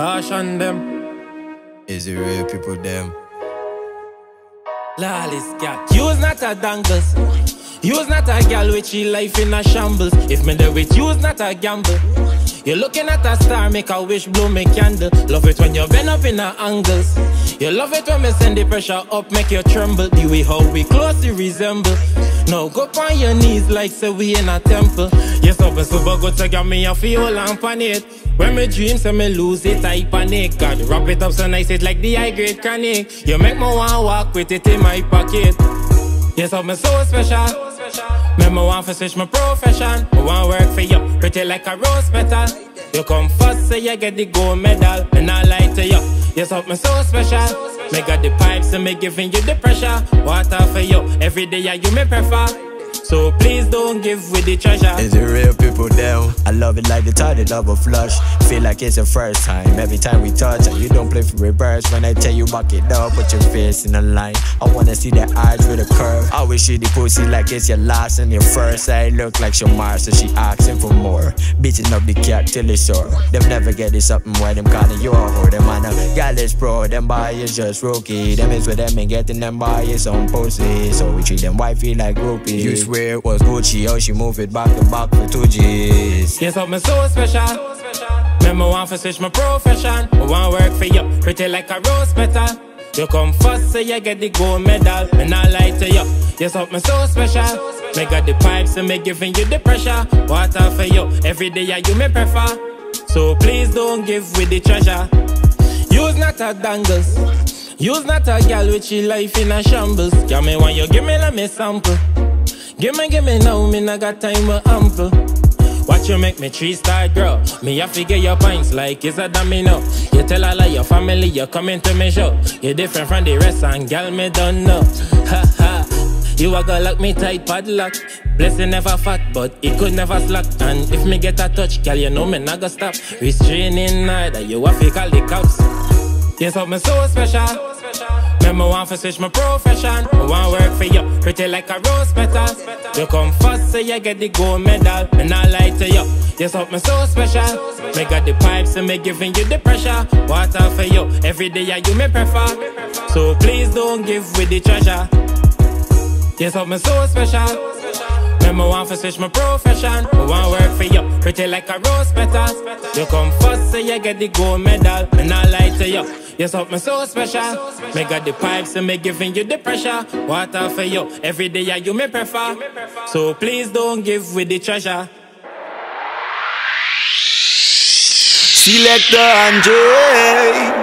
Caution them. Is it real people them? Lawless cat. You's not a dangles. You's not a gal with she life in a shambles. If me there with you's not a gamble. You're looking at a star, make a wish, blow me candle. Love it when you bend up in a angles. You love it when me send the pressure up, make you tremble. The way how we closely resemble. Now go on your knees like say we in a temple. Yes, up and super good to get me a feel and pan it. When me dream, say me lose it, I panic. God, wrap it up so nice, it's like the high grade chronic. You make me wanna walk with it in my pocket. Yes, I'm so special. Remember, want to switch my profession. I want work for you, pretty like a rose petal. You come first, so you get the gold medal. And I lie to you, you're something so special. Me got the pipes and me giving you the pressure. Water for you, every day I you me prefer. So please don't give with the treasure. Is it real people down? I love it like the toilet love a flush. Feel like it's the first time every time we touch. And you don't play for reverse when I tell you back it up. Put your face in the line. I wanna see the eyes with a curve. I wish you the pussy like it's your last and your first. I look like Shamar, so she asking for more. Beating up the cat till it's sore. Them never get it something where them calling you a whore. Them man a gal is pro, them boy is just rookie. Them is with them and getting them boy is on pussy. So we treat them wifey like groupies. You swear it was Gucci, how she move it back to back for two G's. Yes, something so special. Remember, I want to switch my profession. I want work for you, pretty like a rose petal. You come first, so you get the gold medal. And I lie to you, yes, something so special. Me got the pipes and me giving you the pressure. Water for you, every day I you me prefer. So please don't give with the treasure. Use not a dangles. Use not a gal with she life in a shambles. Give me one, you give me let me sample. Give me, give me now, me not got time for ample. Watch you make me three star girl. Me I figure your points like it's a domino. You tell all of your family you're coming to me show. You're different from the rest and gal me don't know. Ha ha. You a go lock me tight padlock. Blessing never fat, but it could never slack. And if me get a touch, girl, you know me not gonna stop. Restraining neither, you a fake call the cops. Yes, something so special. Remember, want to switch my profession. I want work for you, pretty like a rose petal. You come first, so you get the gold medal. And I lie to you, you're something so special. Me got the pipes and me giving you the pressure. Water for you, every day I you me prefer. So please don't give with the treasure. You're something so special. Remember, want to switch my profession. I want work for you, pretty like a rose petal. You come first, so you get the gold medal. And I lie to you. You're something so special. Me got the pipes and me giving you the pressure. Water for you, every day you me prefer. So please don't give with the treasure. Selector Andre.